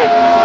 Hey!